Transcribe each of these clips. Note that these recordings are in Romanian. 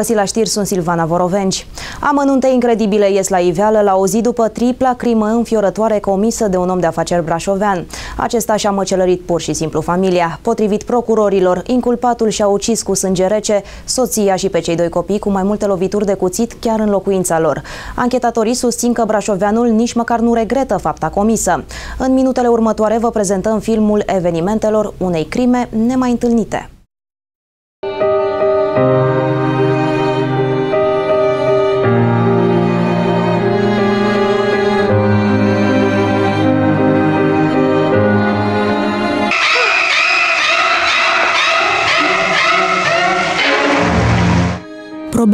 găsit la știri, sunt Silvana Vorovenci. Amănunte incredibile ies la iveală la o zi după tripla crimă înfiorătoare comisă de un om de afaceri brașovean. Acesta și-a măcelărit pur și simplu familia. Potrivit procurorilor, inculpatul și-a ucis cu sânge rece soția și pe cei doi copii cu mai multe lovituri de cuțit chiar în locuința lor. Anchetatorii susțin că brașoveanul nici măcar nu regretă fapta comisă. În minutele următoare vă prezentăm filmul evenimentelor unei crime nemai întâlnite.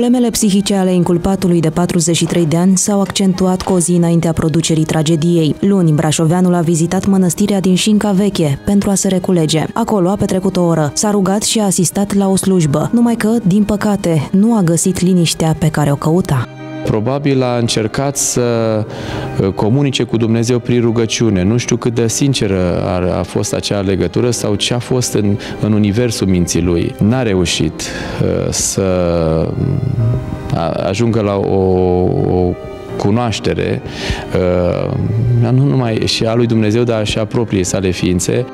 Problemele psihice ale inculpatului de 43 de ani s-au accentuat cu o zi înaintea producerii tragediei. Luni, Brașoveanul a vizitat mănăstirea din Șinca Veche pentru a se reculege. Acolo a petrecut o oră, s-a rugat și a asistat la o slujbă, numai că, din păcate, nu a găsit liniștea pe care o căuta. Probabil a încercat să uh, comunice cu Dumnezeu prin rugăciune. Nu știu cât de sinceră a, a fost acea legătură sau ce a fost în, în universul minții lui. N-a reușit uh, să ajungă la o, o cunoaștere uh, nu numai și a lui Dumnezeu, dar și a propriei sale ființe.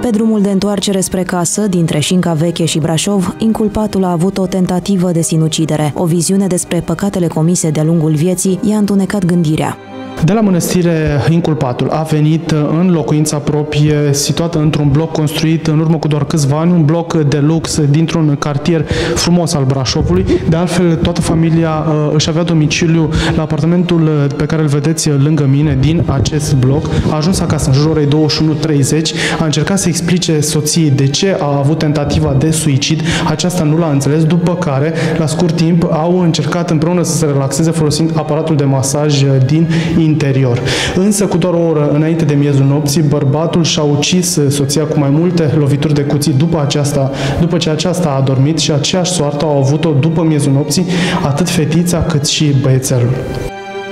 Pe drumul de întoarcere spre casă, dintre Șinca Veche și Brașov, inculpatul a avut o tentativă de sinucidere. O viziune despre păcatele comise de-a lungul vieții i-a întunecat gândirea. De la mănăstire, inculpatul a venit în locuința proprie, situată într-un bloc construit în urmă cu doar câțiva ani, un bloc de lux dintr-un cartier frumos al Brașovului. De altfel, toată familia uh, își avea domiciliu la apartamentul uh, pe care îl vedeți lângă mine din acest bloc. A ajuns acasă în jurul orei 21.30, a încercat să explice soției de ce a avut tentativa de suicid. Aceasta nu l-a înțeles, după care, la scurt timp, au încercat împreună să se relaxeze folosind aparatul de masaj din interior. Însă, cu doar o oră înainte de miezul nopții, bărbatul și-a ucis soția cu mai multe lovituri de cuțit după, aceasta, după ce aceasta a adormit și aceeași soartă au avut-o după miezul nopții atât fetița cât și băiețelul.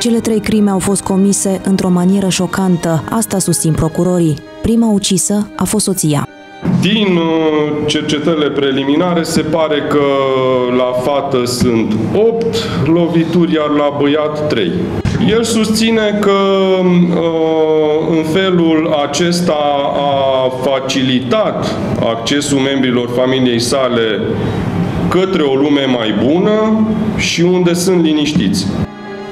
Cele trei crime au fost comise într-o manieră șocantă, asta susțin procurorii. Prima ucisă a fost soția. Din uh, cercetările preliminare se pare că la fată sunt 8 lovituri, iar la băiat 3. El susține că uh, în felul acesta a facilitat accesul membrilor familiei sale către o lume mai bună și unde sunt liniștiți.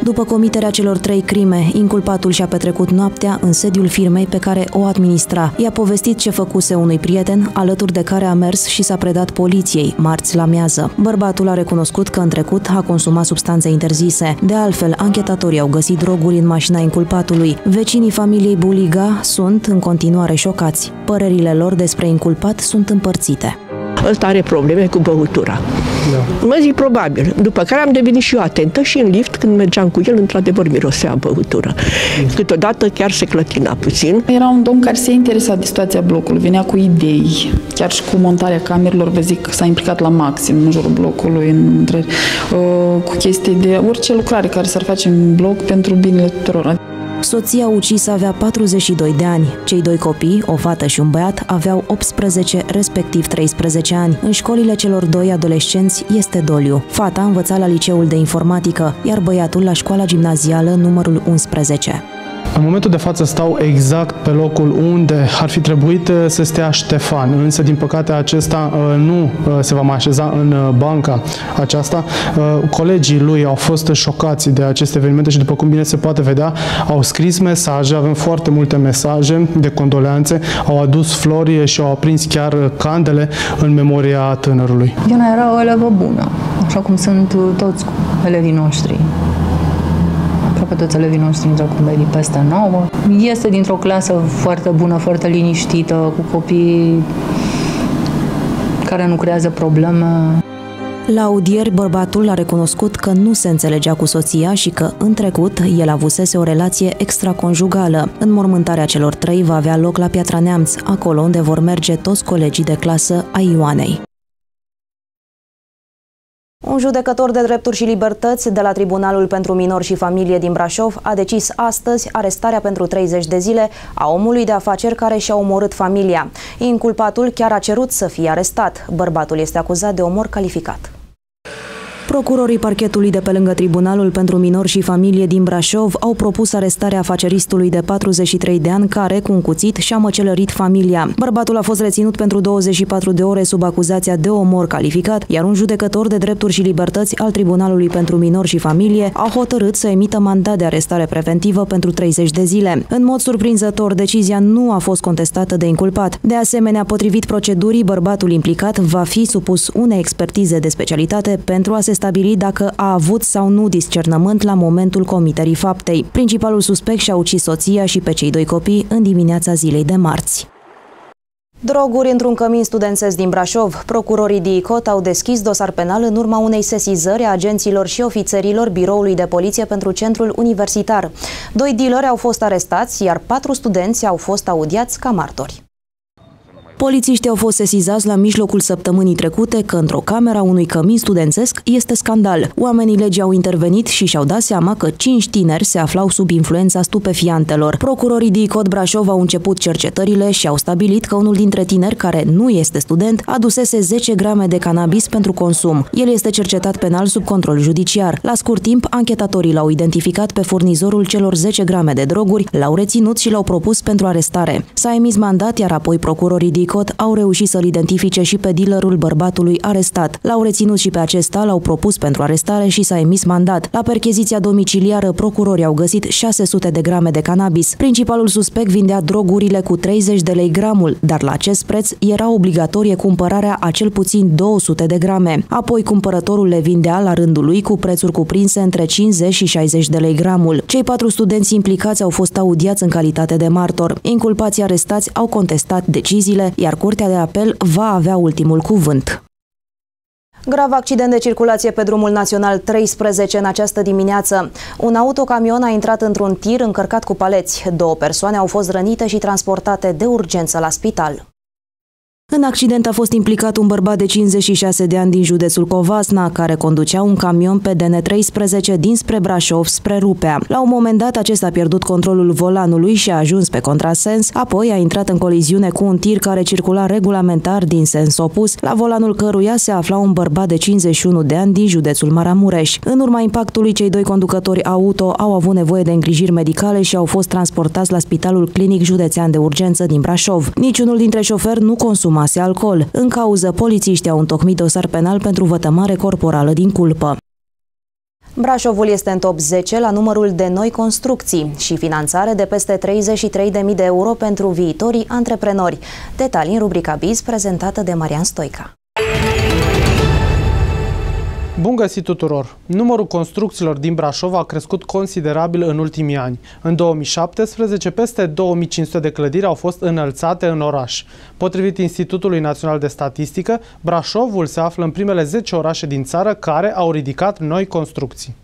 După comiterea celor trei crime, inculpatul și-a petrecut noaptea în sediul firmei pe care o administra. I-a povestit ce făcuse unui prieten, alături de care a mers și s-a predat poliției, marți la miază. Bărbatul a recunoscut că în trecut a consumat substanțe interzise. De altfel, anchetatorii au găsit droguri în mașina inculpatului. Vecinii familiei Buliga sunt în continuare șocați. Părerile lor despre inculpat sunt împărțite ăsta are probleme cu băutura. Da. Mă zic probabil. După care am devenit și eu atentă și în lift, când mergeam cu el, într-adevăr mirosea băutură. Câteodată chiar se clătina puțin. Era un domn care se interesa de situația blocului, venea cu idei, chiar și cu montarea camerelor, vă zic, s-a implicat la maxim în jurul blocului, între, uh, cu chestii de orice lucrare care s-ar face în bloc pentru binele tuturor. Soția ucisă avea 42 de ani. Cei doi copii, o fată și un băiat, aveau 18, respectiv 13 ani. În școlile celor doi adolescenți este doliu. Fata învăța la liceul de informatică, iar băiatul la școala gimnazială numărul 11. În momentul de față stau exact pe locul unde ar fi trebuit uh, să stea Ștefan, însă din păcate acesta uh, nu uh, se va mai așeza în banca aceasta. Colegii lui au fost șocați de aceste evenimente și după cum bine se poate vedea, au scris mesaje, avem foarte multe mesaje de condoleanțe, au adus flori și au aprins chiar candele în memoria tânărului. Diana era o elevă bună, așa cum sunt toți elevii noștri aproape toți elevii noștri intră cu medii peste 9. Este dintr-o clasă foarte bună, foarte liniștită, cu copii care nu creează probleme. La audieri, bărbatul a recunoscut că nu se înțelegea cu soția și că, în trecut, el avusese o relație extraconjugală. Înmormântarea celor trei va avea loc la Piatra Neamț, acolo unde vor merge toți colegii de clasă a Ioanei. Un judecător de drepturi și libertăți de la Tribunalul pentru Minori și Familie din Brașov a decis astăzi arestarea pentru 30 de zile a omului de afaceri care și-a omorât familia. Inculpatul chiar a cerut să fie arestat. Bărbatul este acuzat de omor calificat. Procurorii parchetului de pe lângă Tribunalul pentru Minori și Familie din Brașov au propus arestarea afaceristului de 43 de ani care, cu un cuțit, și-a măcelărit familia. Bărbatul a fost reținut pentru 24 de ore sub acuzația de omor calificat, iar un judecător de drepturi și libertăți al Tribunalului pentru Minori și Familie a hotărât să emită mandat de arestare preventivă pentru 30 de zile. În mod surprinzător, decizia nu a fost contestată de inculpat. De asemenea, potrivit procedurii, bărbatul implicat va fi supus unei expertize de specialitate pentru a se stabili dacă a avut sau nu discernământ la momentul comiterii faptei. Principalul suspect și-a ucis soția și pe cei doi copii în dimineața zilei de marți. Droguri într-un cămin studențesc din Brașov. Procurorii DICOT au deschis dosar penal în urma unei sesizări a agenților și ofițerilor Biroului de Poliție pentru Centrul Universitar. Doi dealeri au fost arestați, iar patru studenți au fost audiați ca martori. Polițiștii au fost sesizați la mijlocul săptămânii trecute că într-o camera unui cămin studențesc este scandal. Oamenii legii au intervenit și și-au dat seama că cinci tineri se aflau sub influența stupefiantelor. Procurorii DICOT Brașov au început cercetările și au stabilit că unul dintre tineri, care nu este student, adusese 10 grame de cannabis pentru consum. El este cercetat penal sub control judiciar. La scurt timp, anchetatorii l-au identificat pe furnizorul celor 10 grame de droguri, l-au reținut și l-au propus pentru arestare. S-a emis mandat, iar apoi procurorii DICOT DICOT au reușit să-l identifice și pe dealerul bărbatului arestat. L-au reținut și pe acesta, l-au propus pentru arestare și s-a emis mandat. La percheziția domiciliară, procurorii au găsit 600 de grame de cannabis. Principalul suspect vindea drogurile cu 30 de lei gramul, dar la acest preț era obligatorie cumpărarea a cel puțin 200 de grame. Apoi cumpărătorul le vindea la rândul lui cu prețuri cuprinse între 50 și 60 de lei gramul. Cei patru studenți implicați au fost audiați în calitate de martor. Inculpații arestați au contestat deciziile, iar Curtea de Apel va avea ultimul cuvânt. Grav accident de circulație pe drumul național 13 în această dimineață. Un autocamion a intrat într-un tir încărcat cu paleți. Două persoane au fost rănite și transportate de urgență la spital. În accident a fost implicat un bărbat de 56 de ani din județul Covasna, care conducea un camion pe DN13 dinspre Brașov spre Rupea. La un moment dat, acesta a pierdut controlul volanului și a ajuns pe contrasens, apoi a intrat în coliziune cu un tir care circula regulamentar din sens opus, la volanul căruia se afla un bărbat de 51 de ani din județul Maramureș. În urma impactului, cei doi conducători auto au avut nevoie de îngrijiri medicale și au fost transportați la Spitalul Clinic Județean de Urgență din Brașov. Niciunul dintre șoferi nu consumă consumase alcool. În cauză, polițiștii au întocmit dosar penal pentru vătămare corporală din culpă. Brașovul este în top 10 la numărul de noi construcții și finanțare de peste 33.000 de euro pentru viitorii antreprenori. Detalii în rubrica Biz prezentată de Marian Stoica. Bun găsit tuturor! Numărul construcțiilor din Brașov a crescut considerabil în ultimii ani. În 2017, peste 2500 de clădiri au fost înălțate în oraș. Potrivit Institutului Național de Statistică, Brașovul se află în primele 10 orașe din țară care au ridicat noi construcții.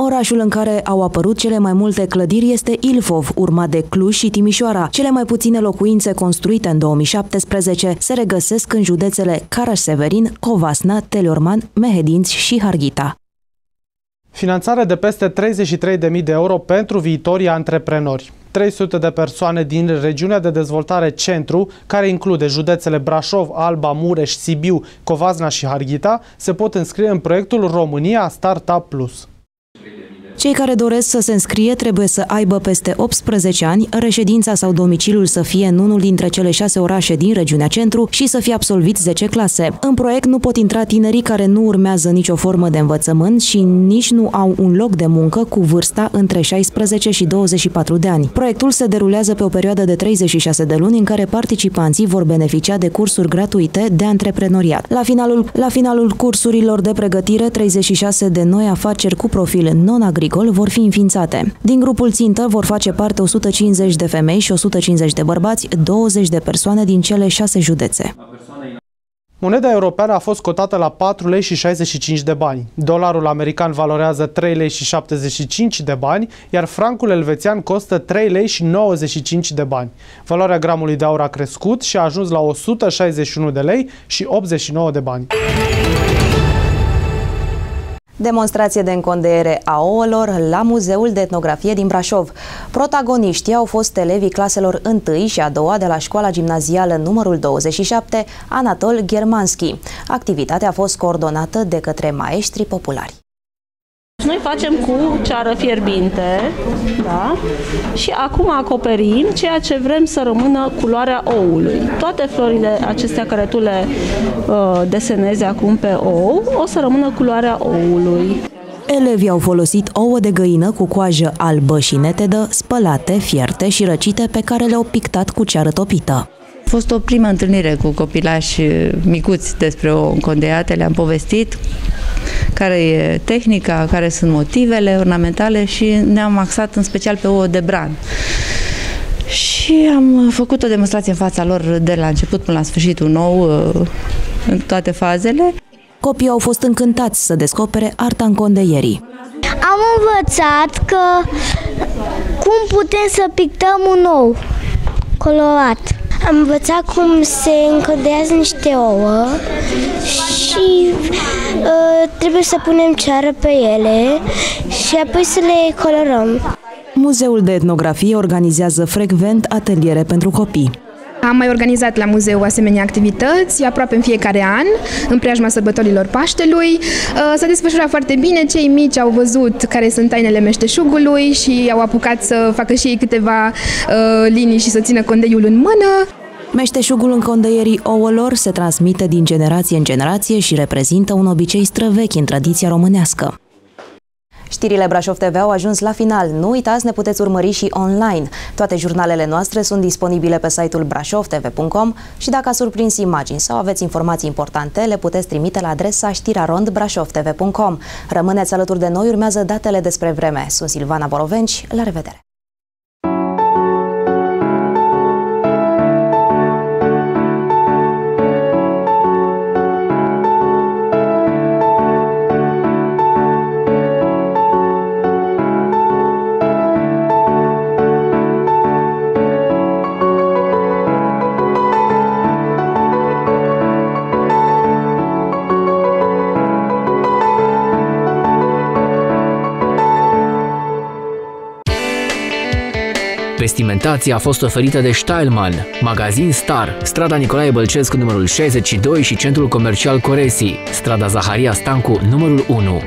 Orașul în care au apărut cele mai multe clădiri este Ilfov, urmat de Cluj și Timișoara. Cele mai puține locuințe construite în 2017 se regăsesc în județele Caraș-Severin, Covasna, Teleorman, Mehedinți și Harghita. Finanțare de peste 33.000 de euro pentru viitorii antreprenori. 300 de persoane din regiunea de dezvoltare Centru, care include județele Brașov, Alba, Mureș, Sibiu, Covazna și Harghita, se pot înscrie în proiectul România Startup Plus. Cei care doresc să se înscrie trebuie să aibă peste 18 ani, reședința sau domiciliul să fie în unul dintre cele șase orașe din regiunea centru și să fie absolvit 10 clase. În proiect nu pot intra tinerii care nu urmează nicio formă de învățământ și nici nu au un loc de muncă cu vârsta între 16 și 24 de ani. Proiectul se derulează pe o perioadă de 36 de luni în care participanții vor beneficia de cursuri gratuite de antreprenoriat. La finalul, la finalul cursurilor de pregătire, 36 de noi afaceri cu profil non-agricol agricol vor fi înființate. Din grupul țintă vor face parte 150 de femei și 150 de bărbați, 20 de persoane din cele șase județe. Moneda europeană a fost cotată la 4 lei și 65 de bani. Dolarul american valorează 3 lei și 75 de bani, iar francul elvețian costă 3 lei și 95 de bani. Valoarea gramului de aur a crescut și a ajuns la 161 de lei și 89 de bani. Demonstrație de încondeiere a ouălor la Muzeul de Etnografie din Brașov. Protagoniștii au fost elevii claselor 1 și a doua de la școala gimnazială numărul 27, Anatol Germanski. Activitatea a fost coordonată de către maestri populari. Noi facem cu ceară fierbinte, da? Și acum acoperim ceea ce vrem să rămână culoarea oului. Toate florile acestea care tu le uh, desenezi acum pe ou, o să rămână culoarea oului. Elevii au folosit ouă de găină cu coajă albă și netedă, spălate, fierte și răcite pe care le-au pictat cu ceară topită. A fost o primă întâlnire cu copilași micuți despre o încondeiate, le-am povestit care e tehnica, care sunt motivele ornamentale și ne-am axat în special pe ouă de bran. Și am făcut o demonstrație în fața lor de la început până la sfârșitul nou, în toate fazele. Copiii au fost încântați să descopere arta încondeierii. Am învățat că cum putem să pictăm un ou colorat. Am învățat cum se încodează niște ouă și uh, trebuie să punem ceară pe ele și apoi să le colorăm. Muzeul de etnografie organizează frecvent ateliere pentru copii. Am mai organizat la muzeu asemenea activități aproape în fiecare an, în preajma sărbătorilor Paștelui. Uh, s-a desfășurat foarte bine, cei mici au văzut care sunt tainele meșteșugului și au apucat să facă și ei câteva uh, linii și să țină condeiul în mână. Meșteșugul încondeierii ouălor se transmite din generație în generație și reprezintă un obicei străvechi în tradiția românească. Știrile Brașov TV au ajuns la final. Nu uitați, ne puteți urmări și online. Toate jurnalele noastre sunt disponibile pe site-ul brașovtv.com și dacă ați surprins imagini sau aveți informații importante, le puteți trimite la adresa știrarondbrașovtv.com. Rămâneți alături de noi, urmează datele despre vreme. Sunt Silvana Borovenci, la revedere! Vestimentația a fost oferită de Steilman, magazin Star, strada Nicolae Bălcescu numărul 62 și centrul comercial Coresi, strada Zaharia Stancu numărul 1.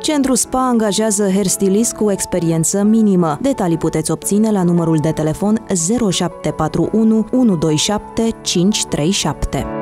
Centru Spa angajează hairstylist cu experiență minimă. Detalii puteți obține la numărul de telefon 0741 127 537.